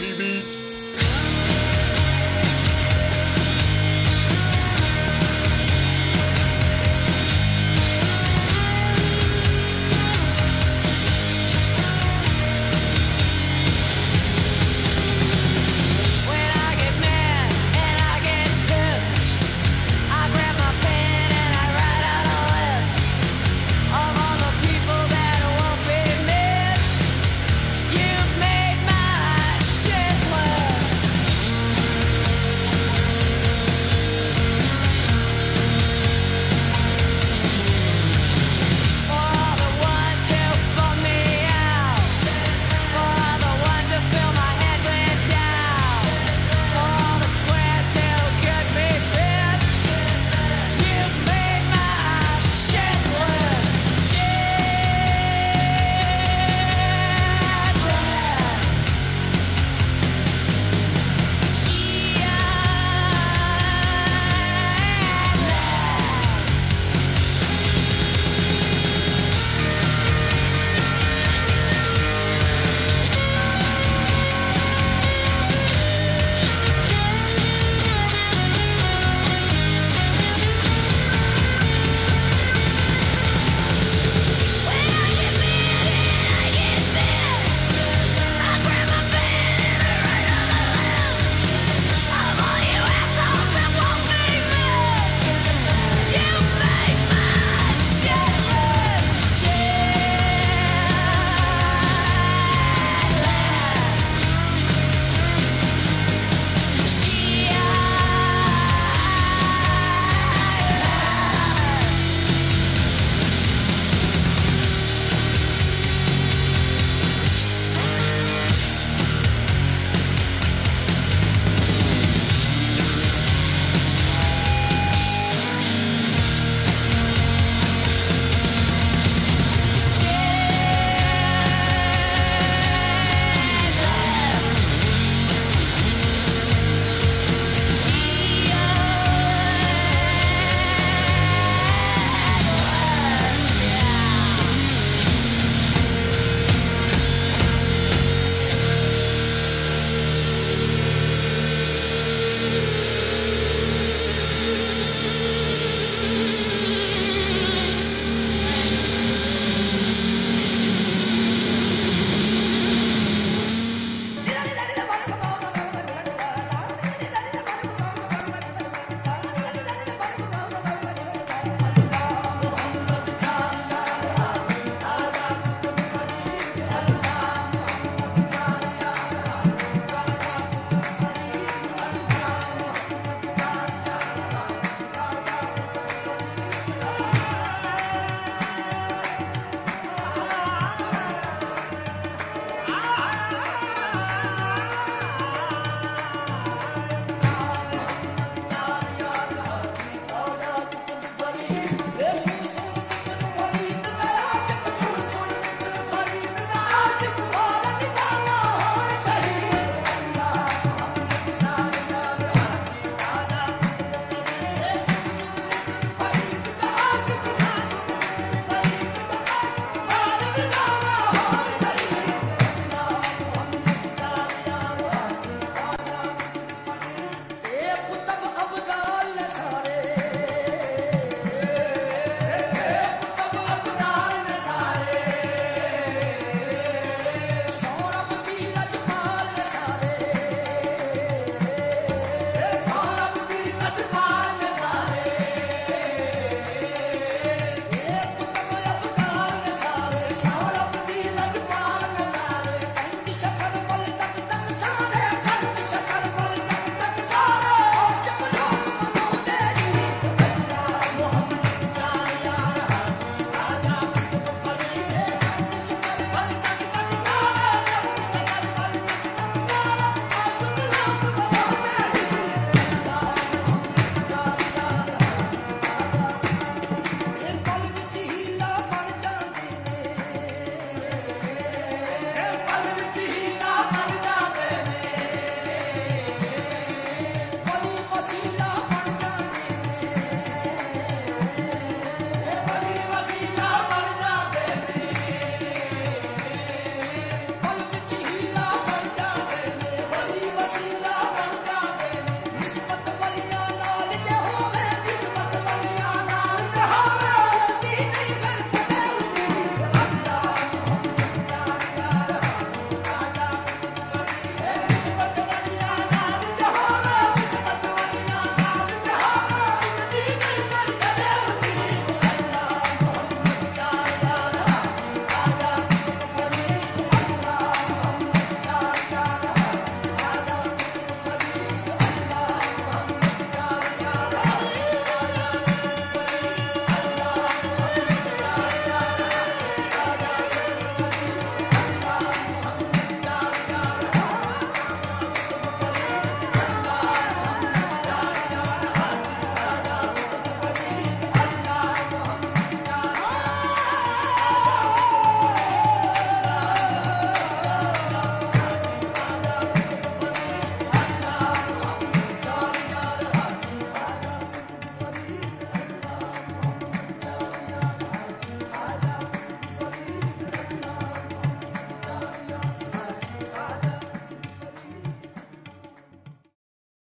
Beep beep.